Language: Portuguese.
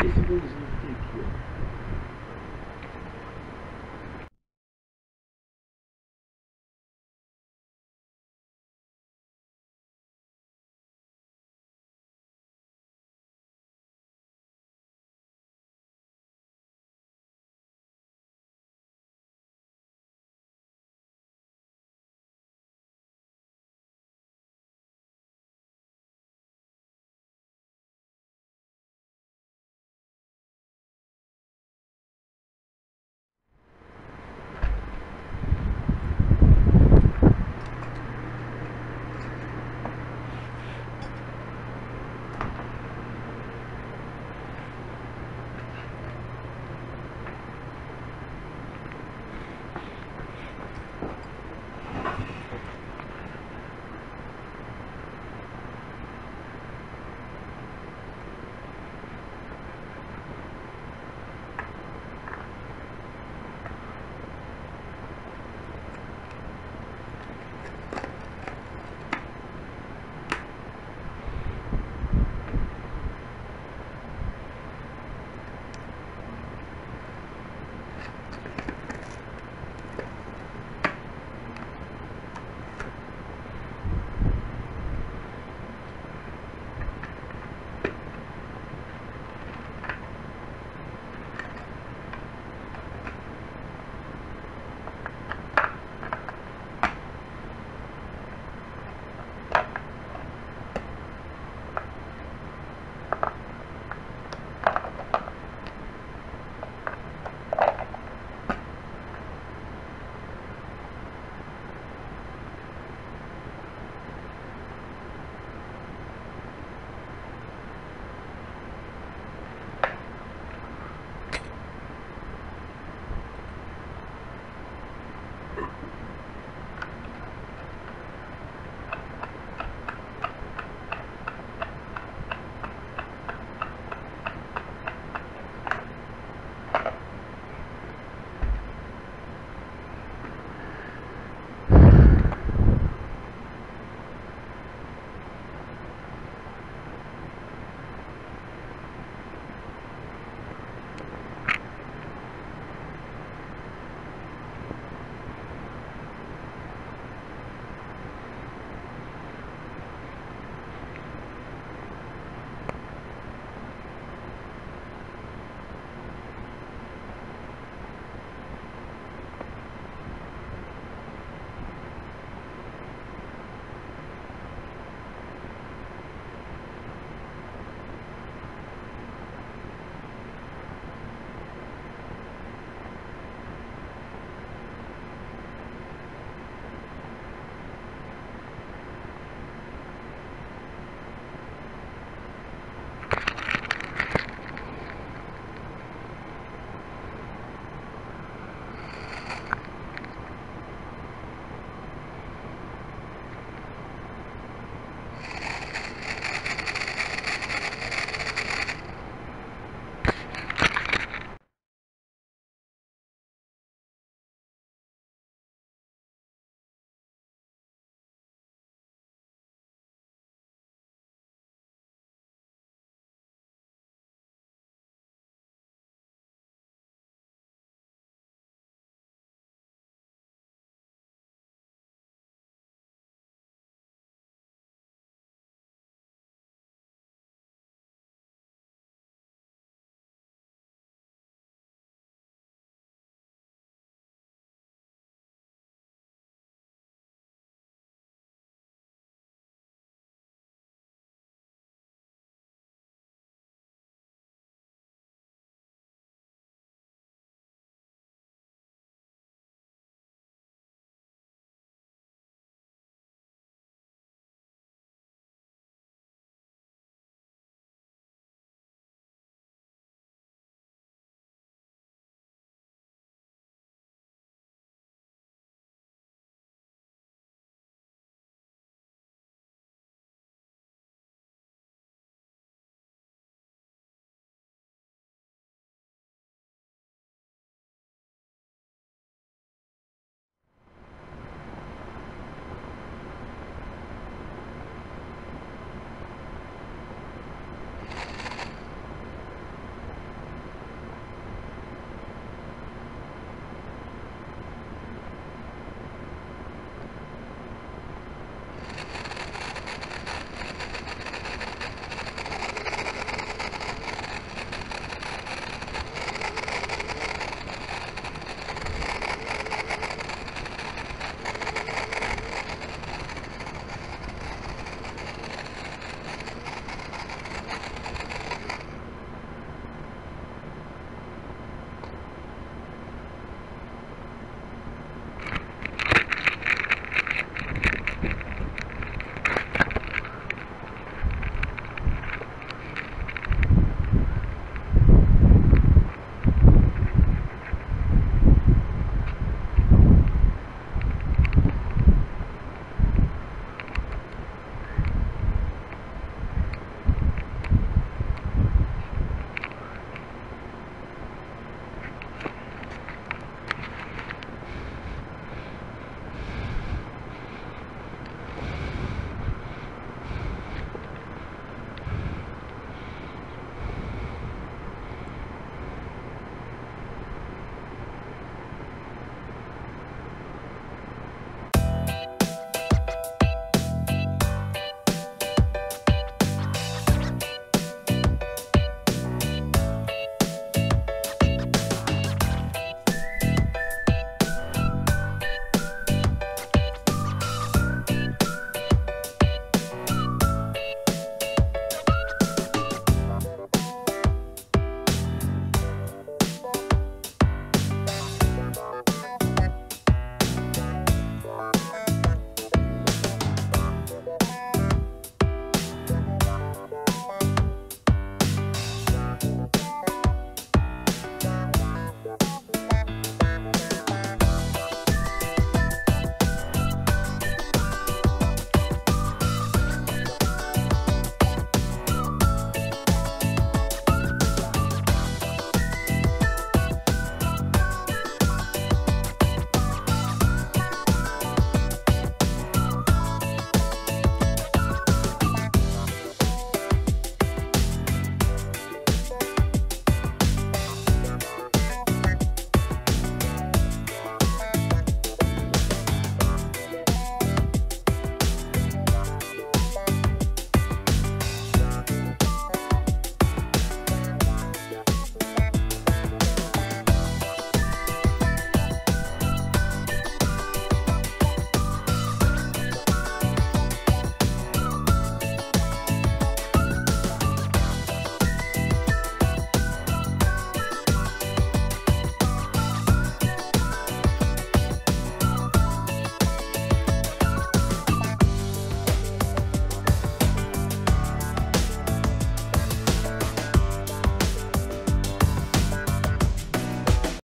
Esse